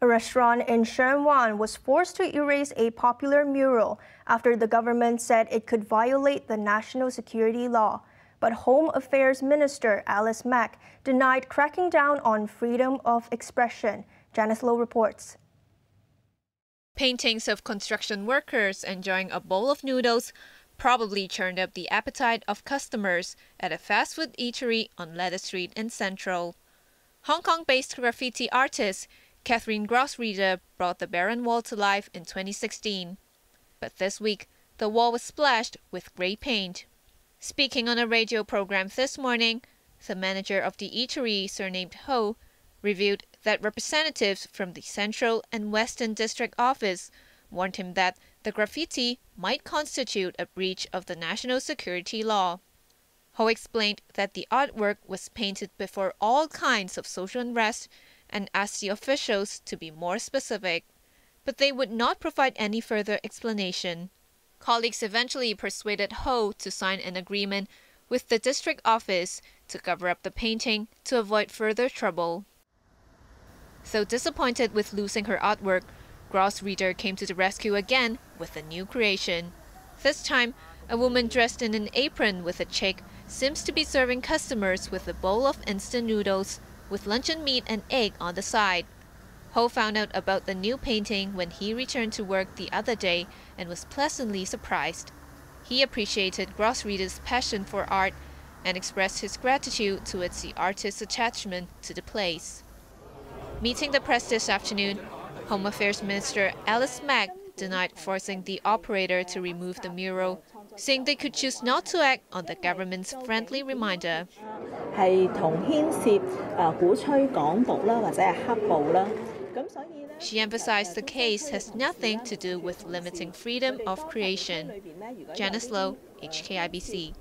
A restaurant in Sheung Wan was forced to erase a popular mural after the government said it could violate the national security law. But Home Affairs Minister Alice Mak denied cracking down on freedom of expression. Janice Low reports. Paintings of construction workers enjoying a bowl of noodles probably churned up the appetite of customers at a fast food eatery on Lettuce Street in Central. Hong Kong based graffiti artist Catherine Grossrieder brought the barren wall to life in 2016. But this week, the wall was splashed with grey paint. Speaking on a radio program this morning, the manager of the eatery, surnamed Ho, revealed that representatives from the Central and Western District Office warned him that the graffiti might constitute a breach of the national security law. Ho explained that the artwork was painted before all kinds of social unrest and asked the officials to be more specific, but they would not provide any further explanation. Colleagues eventually persuaded Ho to sign an agreement with the district office to cover up the painting to avoid further trouble. So disappointed with losing her artwork, Grossrieder came to the rescue again with a new creation. This time, a woman dressed in an apron with a chick seems to be serving customers with a bowl of instant noodles with luncheon meat and egg on the side. Ho found out about the new painting when he returned to work the other day and was pleasantly surprised. He appreciated Grossrieder's passion for art and expressed his gratitude towards the artist's attachment to the place. Meeting the press this afternoon, Home Affairs Minister Alice Mak denied forcing the operator to remove the mural, saying they could choose not to act on the government's friendly reminder. She emphasized the case has nothing to do with limiting freedom of creation. Janice Low, HKIBC.